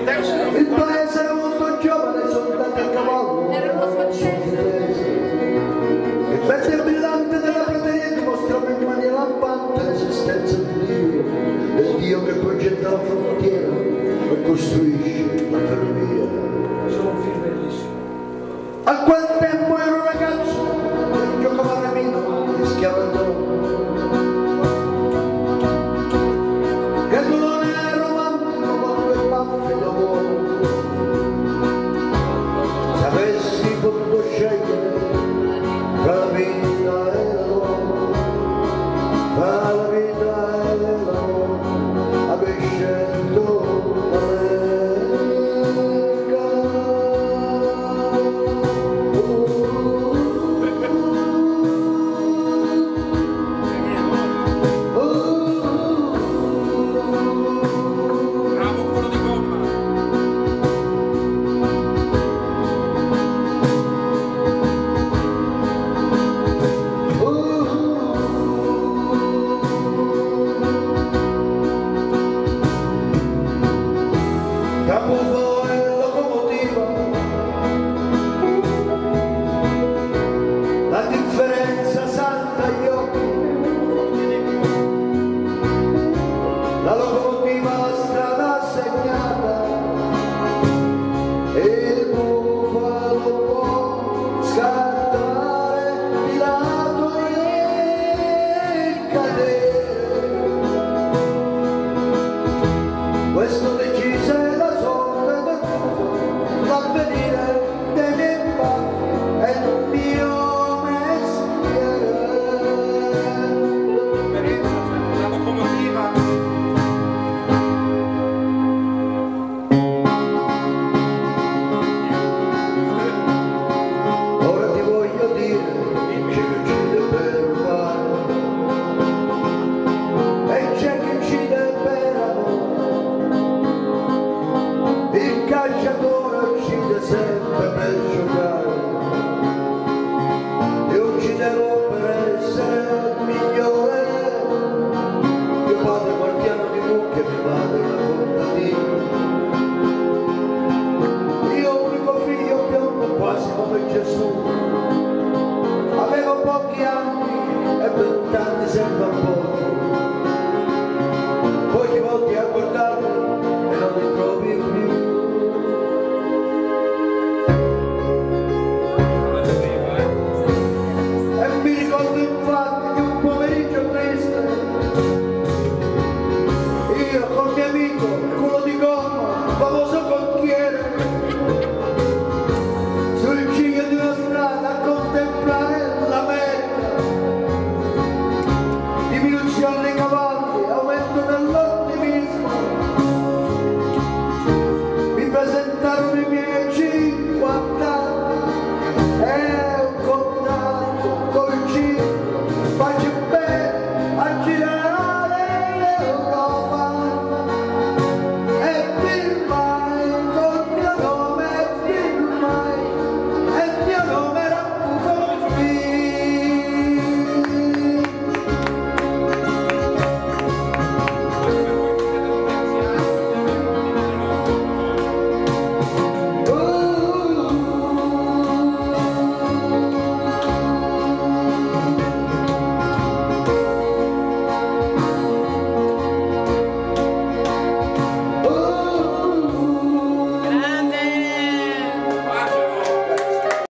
Il paese era molto giovane, soldati a cavallo. Il pezzo brillante della prateria dimostrava in maniera lampante l'esistenza di Dio, del Dio che progetta la frontiera e costruisce la ferrovia. A quel tempo ero Hey. arrepentimiento.